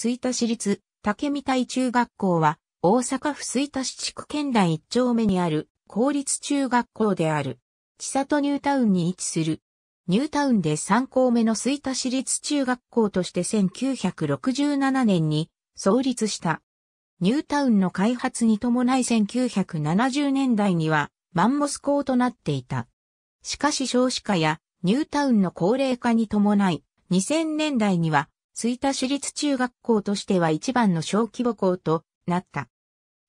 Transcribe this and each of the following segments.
吹田市立竹見台中学校は大阪府吹田市地区県内一丁目にある公立中学校である。千里ニュータウンに位置する。ニュータウンで3校目の吹田市立中学校として1967年に創立した。ニュータウンの開発に伴い1970年代にはマンモス校となっていた。しかし少子化やニュータウンの高齢化に伴い2000年代には吹田市立中学校としては一番の小規模校となった。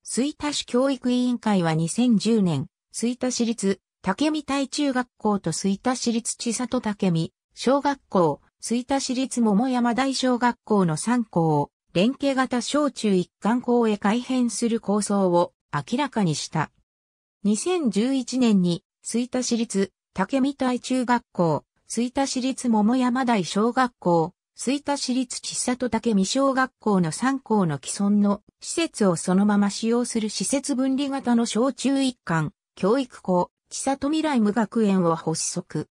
吹田市教育委員会は2010年、吹田市立竹見台中学校と吹田市立千里竹見小学校、吹田市立桃山大小学校の3校を連携型小中一貫校へ改編する構想を明らかにした。2011年に吹田市立竹見台中学校、吹田市立桃山台小学校、吹田市立千里竹見小学校の3校の既存の施設をそのまま使用する施設分離型の小中一貫教育校、千里未来無学園を発足。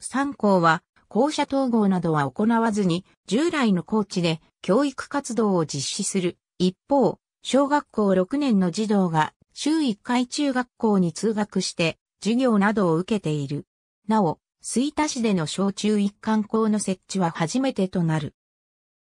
3校は校舎統合などは行わずに従来の校地で教育活動を実施する。一方、小学校6年の児童が週1回中学校に通学して授業などを受けている。なお、吹田市での小中一貫校の設置は初めてとなる。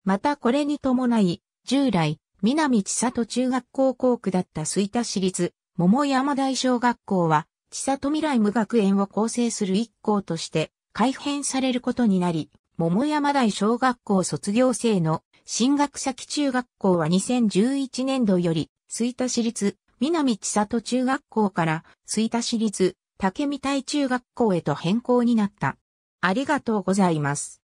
またこれに伴い、従来、南千里中学校校区だった吹田市立桃山大小学校は、千里未来無学園を構成する一校として改編されることになり、桃山大小学校卒業生の進学先中学校は2011年度より、吹田市立南千里中学校から吹田市立竹見台中学校へと変更になった。ありがとうございます。